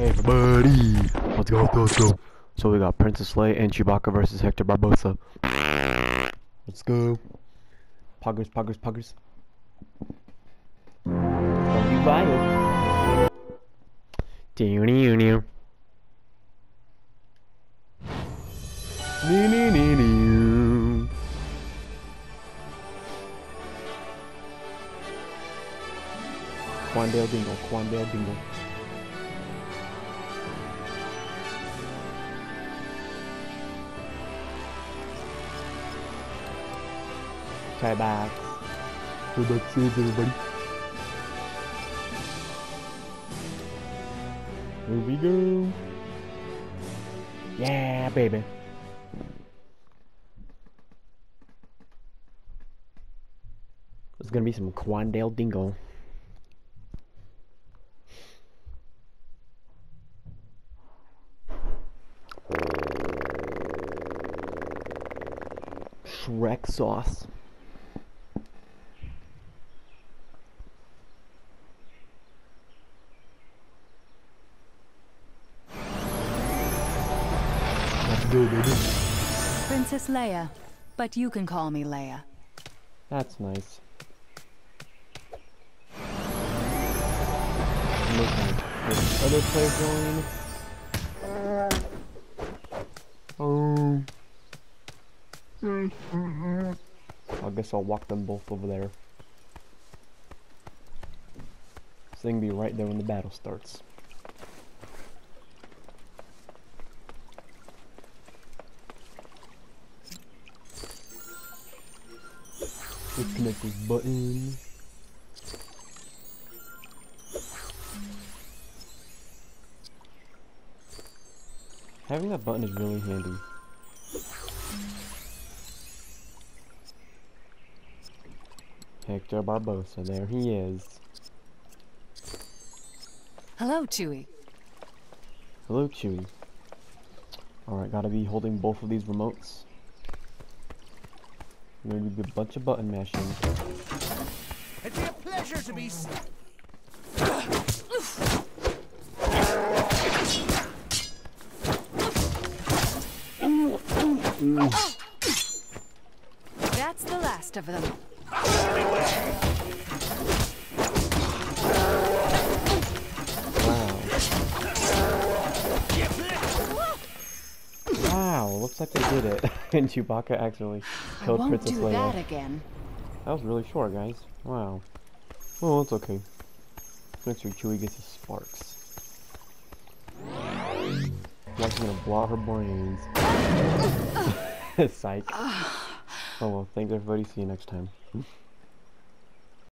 Hey everybody, let's go, let's go. So we got Princess Leia and Chewbacca versus Hector Barbossa. Let's go. Poggers, poggers, poggers. Don't be wild. Doo doo doo. Nee, nee, nee, nee. Quandale Dingle, Quandale Dingle. Try back. Try back, cheers, everybody. Here we go. Yeah, baby. There's gonna be some Quandale Dingle. Shrek sauce. Let's baby. Princess Leia, but you can call me Leia. That's nice. Listen, there's other players join. Oh. Um, I guess I'll walk them both over there. So they can be right there when the battle starts. Connect this button. Having that button is really handy. Hector Barbossa, there he is. Hello, Chewie. Hello, Chewie. Alright, gotta be holding both of these remotes. I'm gonna do a bunch of button mashing. It'd be a pleasure to be. That's the last of them. Like they did it. and Chewbacca actually accidentally I killed won't Princess do Leia. that again. That was really short, guys. Wow. Well, it's okay. Make sure Chewie gets his sparks. Like gonna blow her brains. Psych. oh well, thanks everybody. See you next time. Hmm?